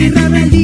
mi ready.